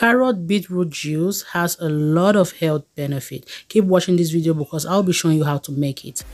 Carrot beetroot juice has a lot of health benefit. Keep watching this video because I'll be showing you how to make it.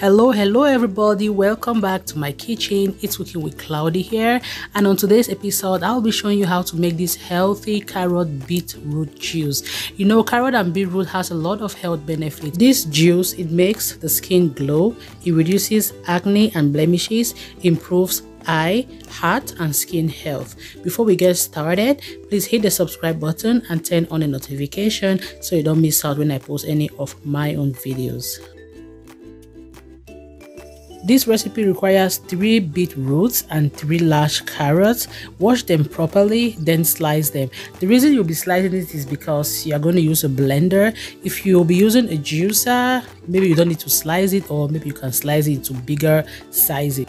Hello hello everybody. Welcome back to my kitchen. It's cooking with Claudy here. And on today's episode i'll be showing you how to make this healthy carrot beetroot juice. You know carrot and beetroot has a lot of health benefits. This juice it makes the skin glow it reduces acne and blemishes improves eye, heart, and skin health. Before we get started, please hit the subscribe button and turn on the notification so you don't miss out when I post any of my own videos. This recipe requires 3 beetroots and 3 large carrots. Wash them properly, then slice them. The reason you'll be slicing it is because you're going to use a blender. If you'll be using a juicer, maybe you don't need to slice it or maybe you can slice it into bigger sizes.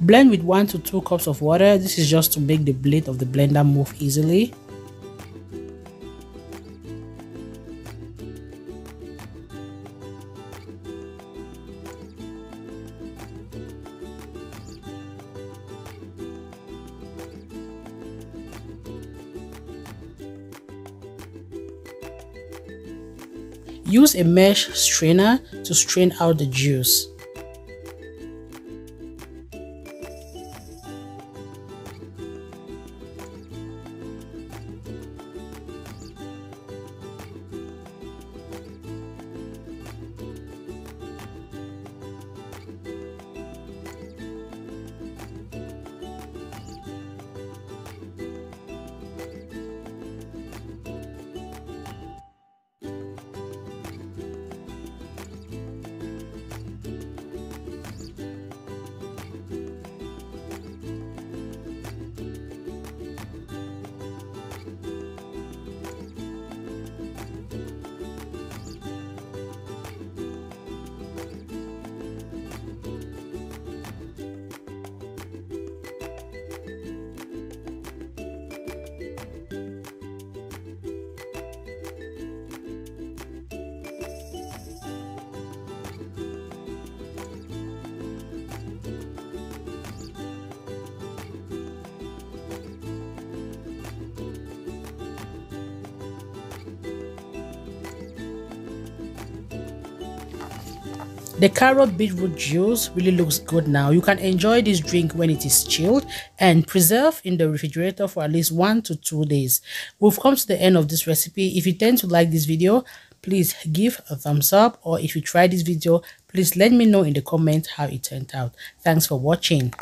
Blend with 1 to 2 cups of water. This is just to make the blade of the blender move easily. Use a mesh strainer to strain out the juice. The carrot beetroot juice really looks good now. You can enjoy this drink when it is chilled and preserve in the refrigerator for at least one to two days. We've come to the end of this recipe. If you tend to like this video, please give a thumbs up or if you try this video, please let me know in the comments how it turned out. Thanks for watching.